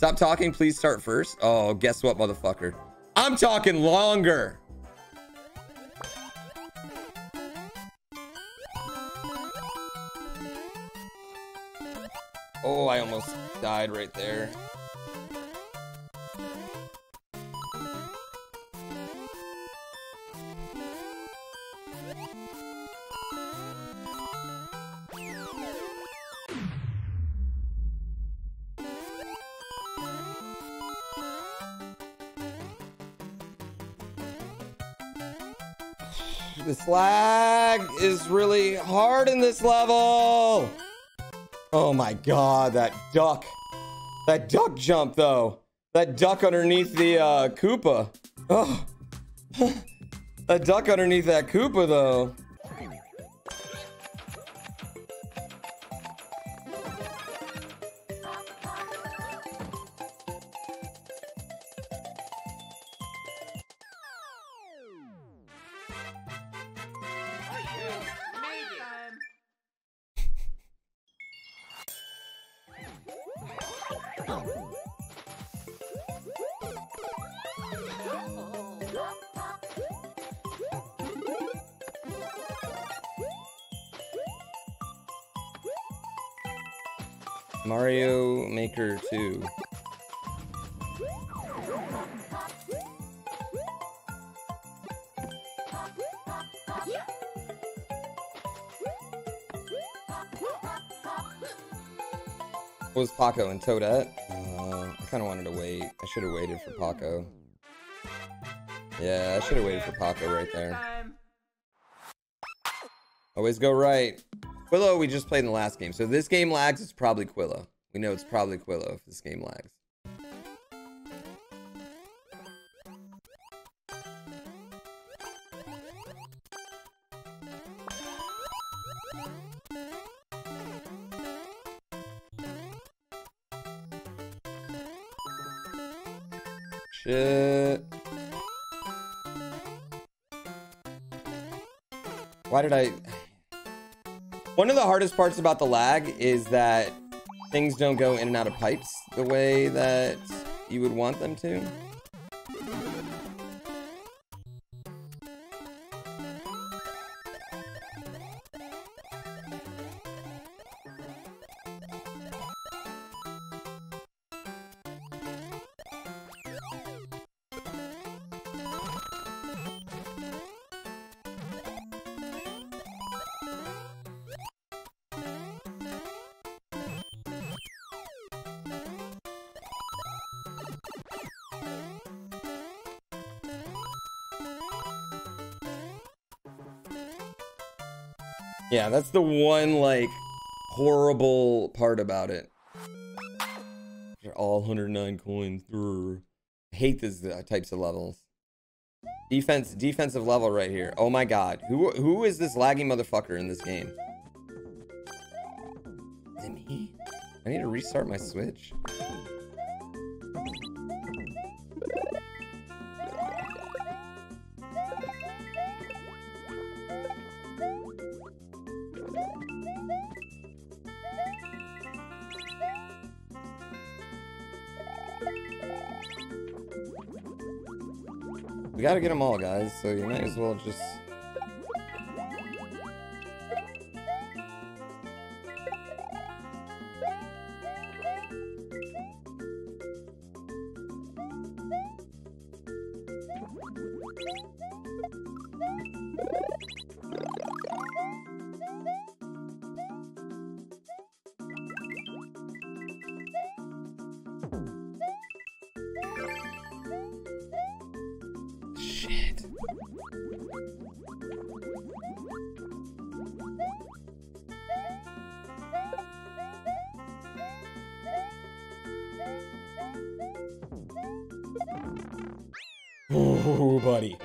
Stop talking, please start first. Oh, guess what, motherfucker? I'm talking longer. Oh, I almost died right there. This lag is really hard in this level. Oh my god, that duck. That duck jump, though. That duck underneath the uh, Koopa. Oh. that duck underneath that Koopa, though. Mario Maker 2. Was Paco and Toadette? Uh, I kind of wanted to wait. I should have waited for Paco. Yeah, I should have waited for Paco right there. Always go right. Quillo, we just played in the last game. So this game lags, it's probably Quillo. We know it's probably Quillo if this game lags. Shit. Why did I... One of the hardest parts about the lag is that things don't go in and out of pipes the way that you would want them to. Yeah, that's the one, like, horrible part about it. They're all 109 coins. Urgh. I hate these uh, types of levels. Defense, defensive level right here. Oh my god. Who who is this laggy motherfucker in this game? Is it me? I need to restart my Switch. We gotta get them all, guys, so you might as well just... Ooh, buddy.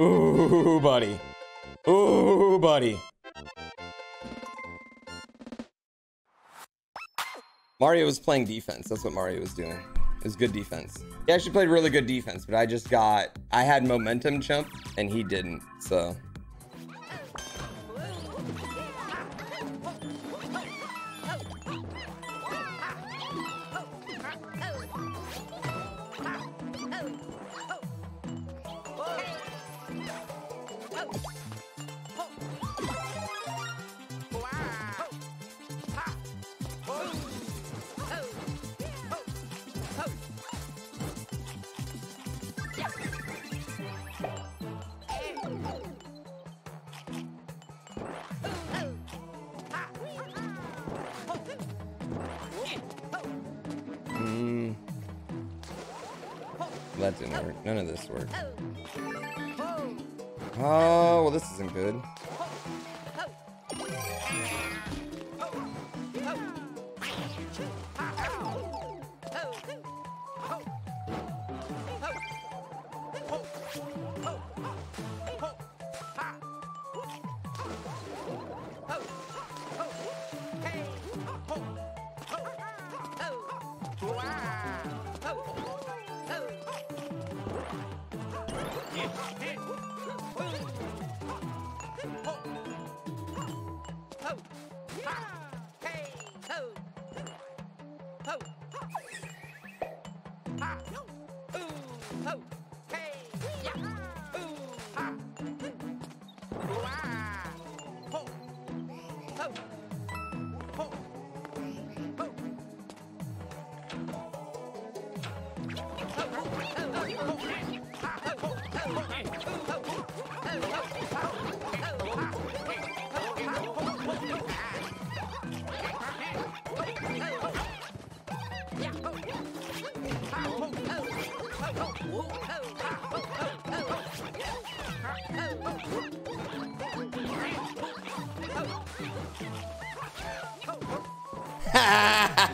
Ooh, buddy. Ooh, buddy. Mario was playing defense. That's what Mario was doing. It was good defense. He actually played really good defense, but I just got I had momentum jump and he didn't. So That didn't work. None of this worked. Oh, well, this isn't good. ho, ho. Ha, no. Ooh, ho.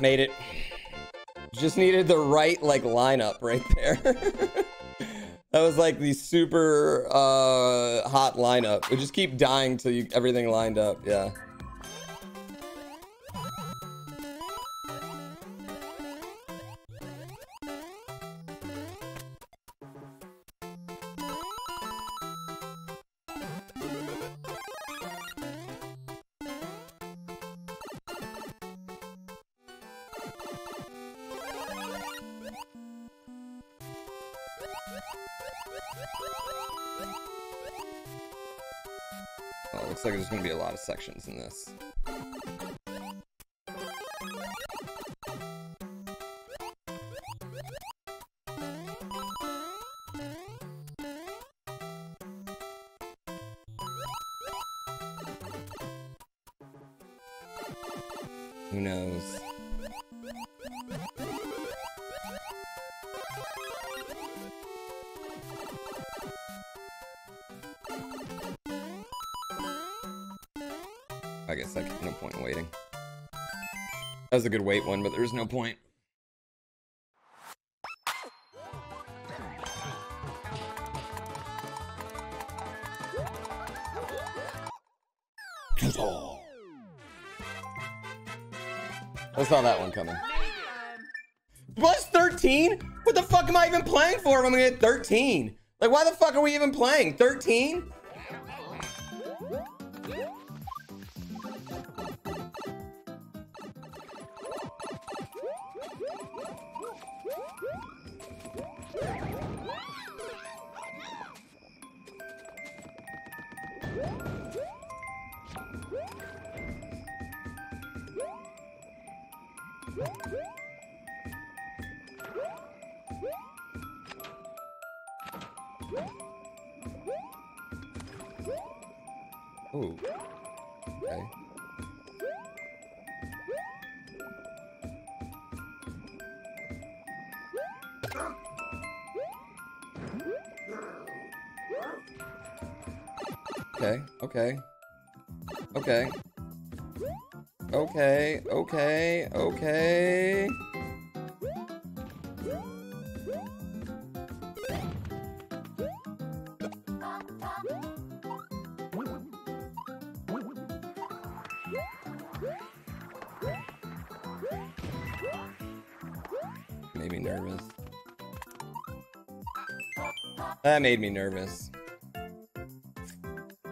Made it. Just needed the right like lineup right there. that was like the super uh hot lineup. We just keep dying till you everything lined up. Yeah. Sections in this. Who knows? That was a good wait one, but there's no point. I saw that one coming. Plus 13? What the fuck am I even playing for if I'm gonna get 13? Like, why the fuck are we even playing? 13? Ooh. Okay. Okay, okay. Okay. Okay, okay, okay. Me nervous. That made me nervous.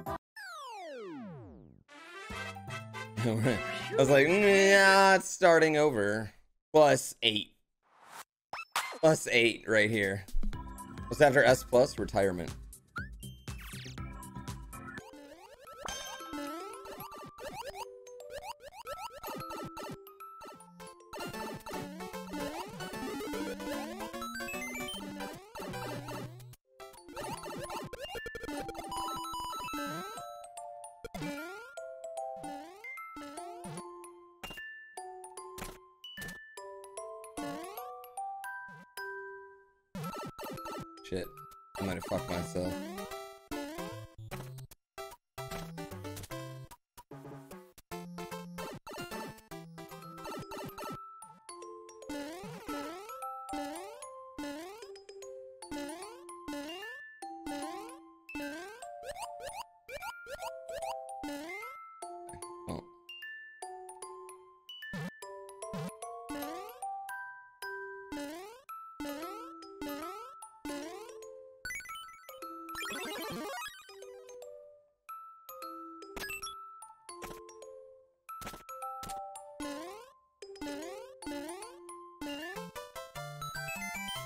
I was like, "Mm, yeah, it's starting over. Plus eight. Plus eight right here. What's after S plus? Retirement. Shit. I might have fucked myself.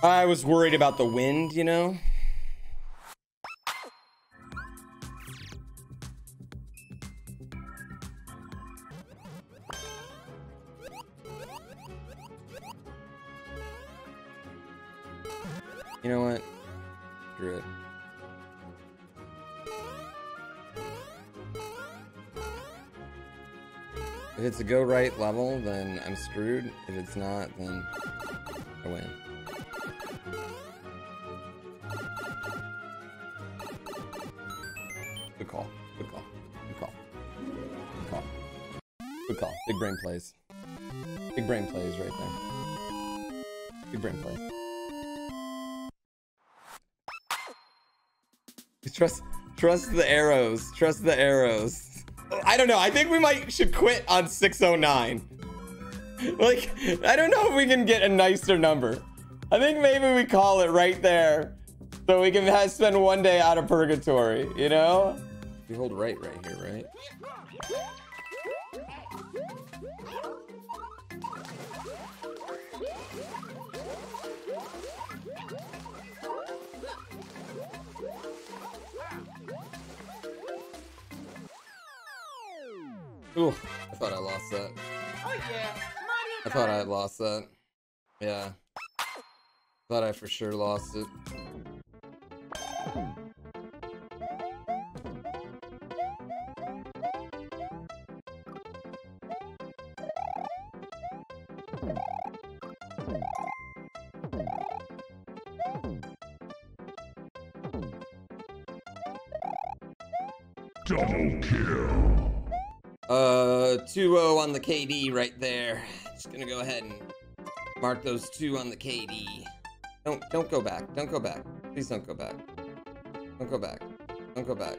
I was worried about the wind, you know? You know what? Screw it. If it's a go right level, then I'm screwed. If it's not, then I win. Big brain plays. Big brain plays right there. Big brain plays. Trust trust the arrows. Trust the arrows. I don't know. I think we might should quit on 609. Like, I don't know if we can get a nicer number. I think maybe we call it right there. So we can have, spend one day out of purgatory, you know? You hold right right here, right? Ooh, I thought I lost that. Oh yeah, Mario I thought I had lost that. Yeah. Thought I for sure lost it. KD right there. Just gonna go ahead and mark those two on the KD. Don't don't go back. Don't go back. Please don't go back. Don't go back. Don't go back.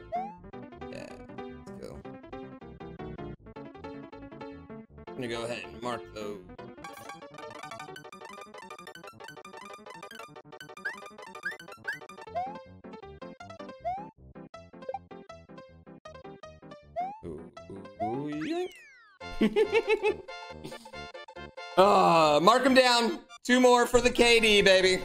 Ah, mark them down. Two more for the KD, baby.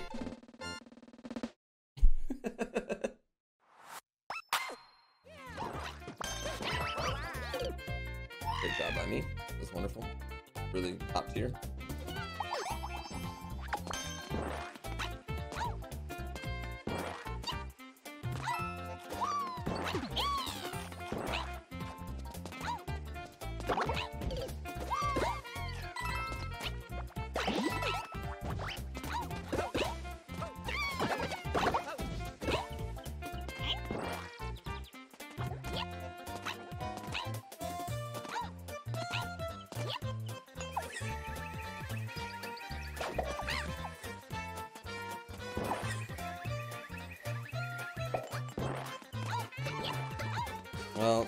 Well,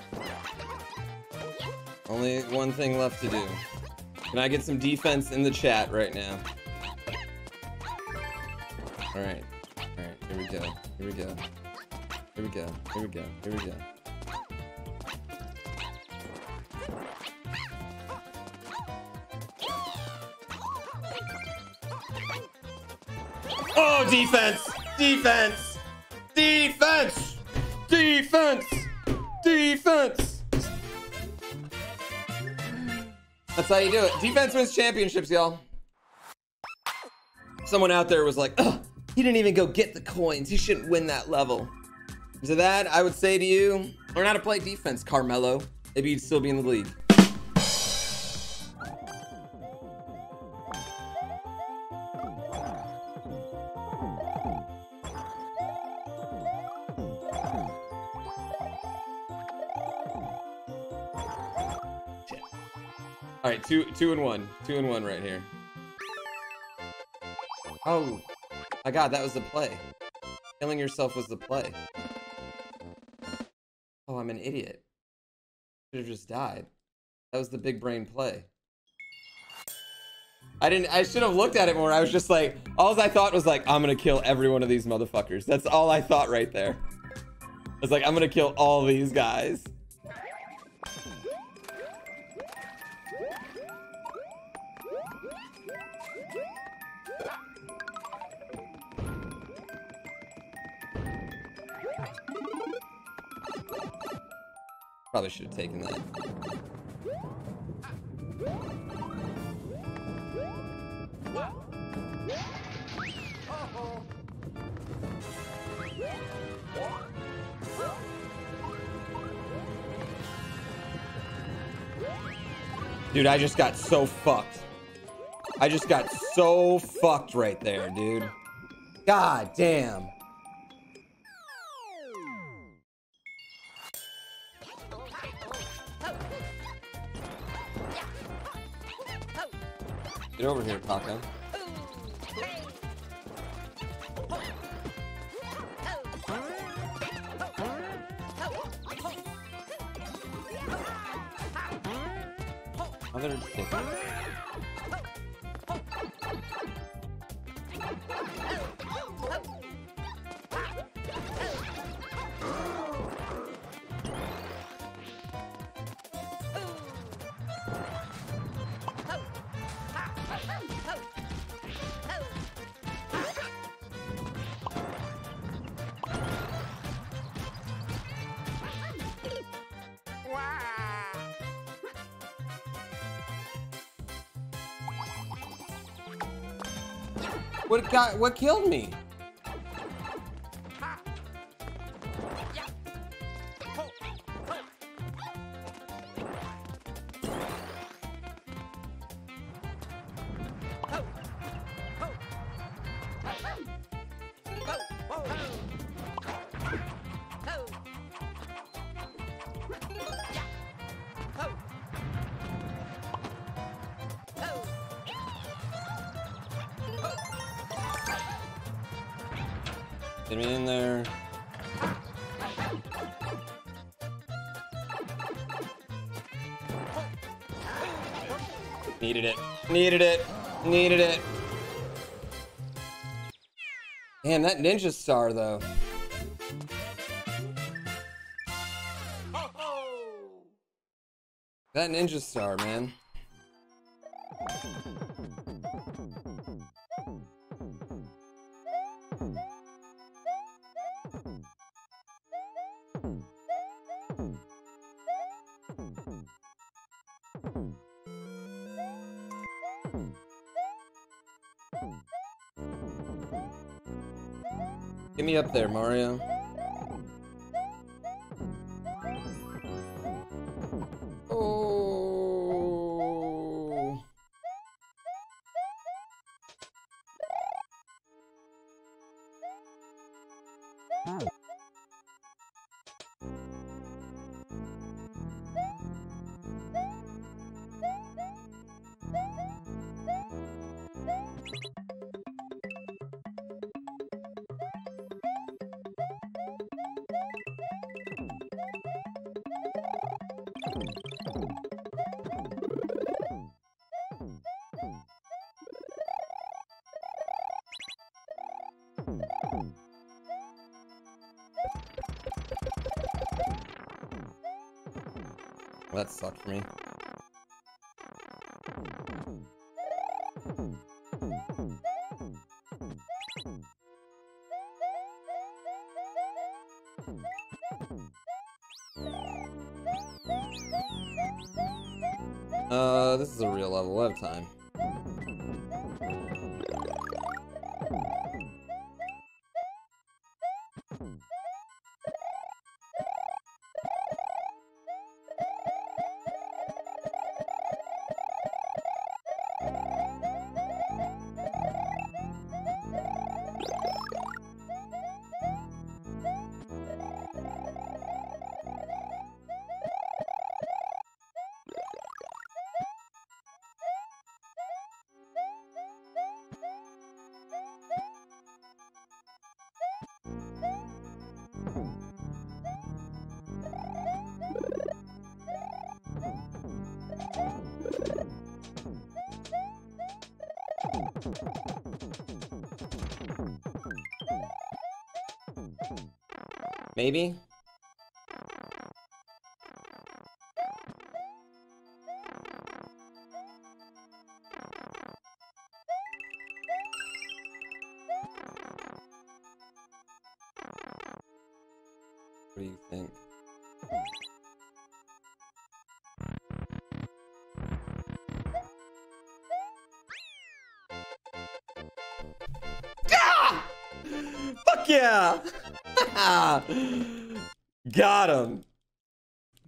only one thing left to do. Can I get some defense in the chat right now? Alright. Alright, here we go. Here we go. Here we go. Here we go. Here we go. Oh, defense! Defense! Defense! Defense! Defense! That's how you do it. Defense wins championships, y'all. Someone out there was like, Ugh, he didn't even go get the coins. He shouldn't win that level. To that, I would say to you, learn how to play defense, Carmelo. Maybe you'd still be in the league. Two, two and one, two and one right here. Oh, my God, that was the play. Killing yourself was the play. Oh, I'm an idiot. Should have just died. That was the big brain play. I didn't. I should have looked at it more. I was just like, all I thought was like, I'm gonna kill every one of these motherfuckers. That's all I thought right there. I was like, I'm gonna kill all these guys. Probably should have taken that. Dude, I just got so fucked. I just got so fucked right there, dude. God damn. Get over here, Taco. Mother dicker. What got? What killed me? That ninja star though. That ninja star, man. Up there, Mario. That sucked for me. Maybe? Got him.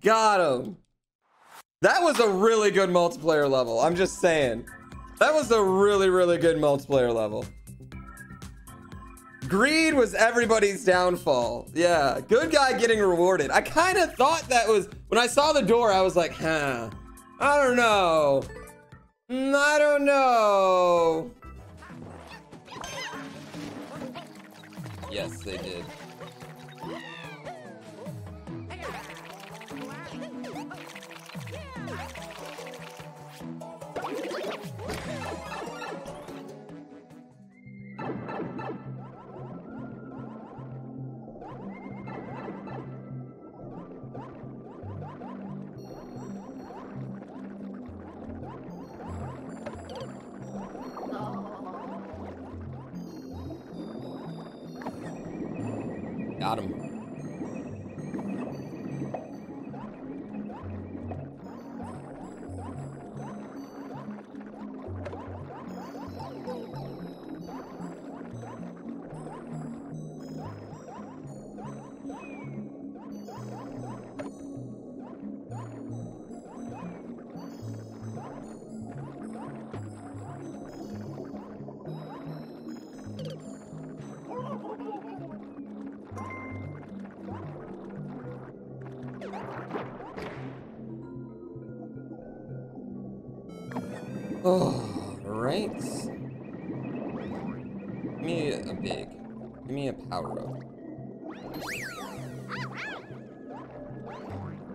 Got him. That was a really good multiplayer level. I'm just saying. That was a really, really good multiplayer level. Greed was everybody's downfall. Yeah, good guy getting rewarded. I kind of thought that was when I saw the door. I was like, huh. I don't know. Mm, I don't know. Yes, they did.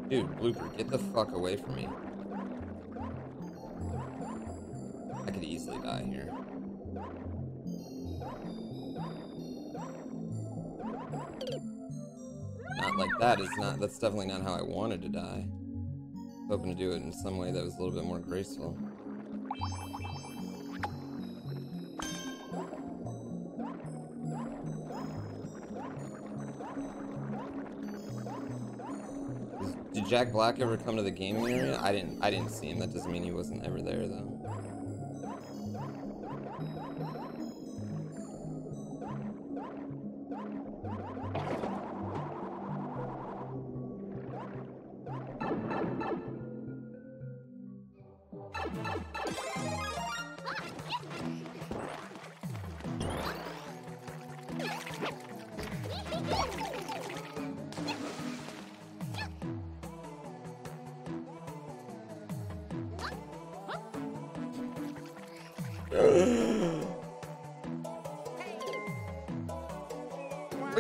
Dude, Blooper, get the fuck away from me. I could easily die here. Not like that is not, that's definitely not how I wanted to die. Hoping to do it in some way that was a little bit more graceful. Jack Black ever come to the gaming area? I didn't. I didn't see him. That doesn't mean he wasn't ever there, though. Look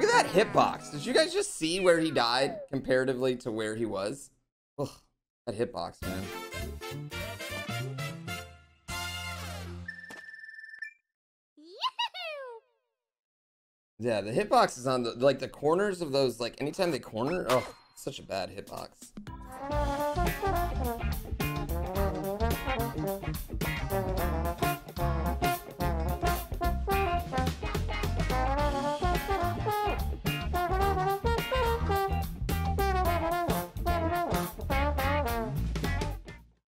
at that hitbox. Did you guys just see where he died comparatively to where he was? Ugh, that hitbox, man. Yeah, the hitbox is on the like the corners of those. Like anytime they corner, oh, such a bad hitbox.